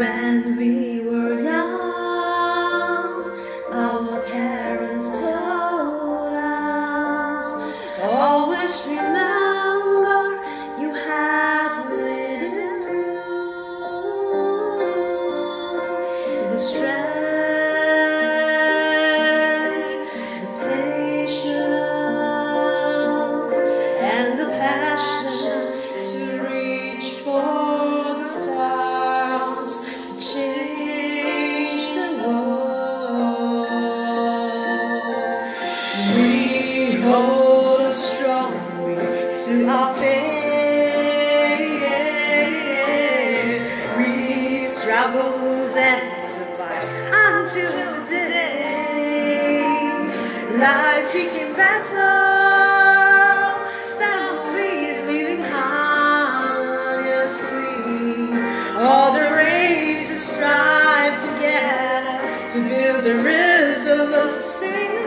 when we Hold us strongly to our faith. We struggled and survived until today. Life became better. Families living harmoniously. All the races strive together to build a resolute city.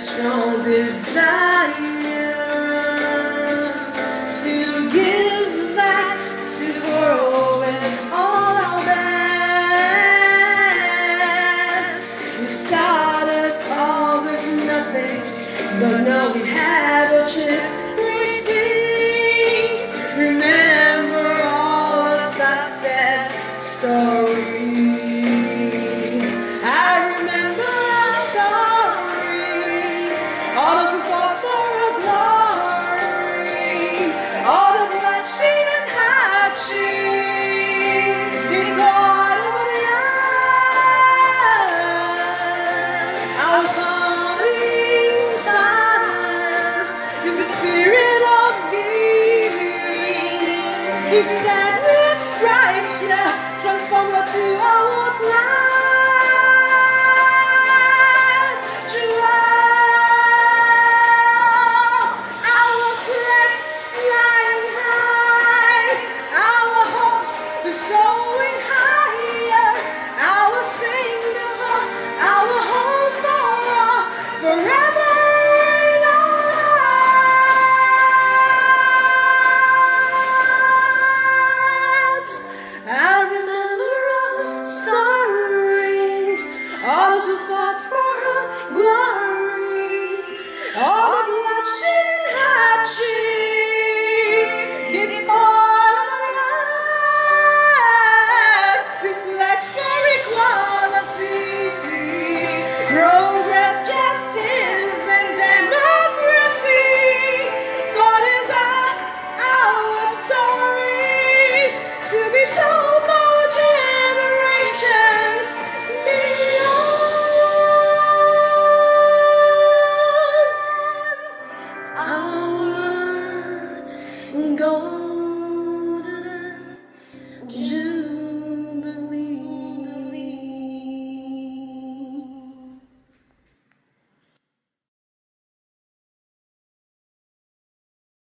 strong desire. said 걸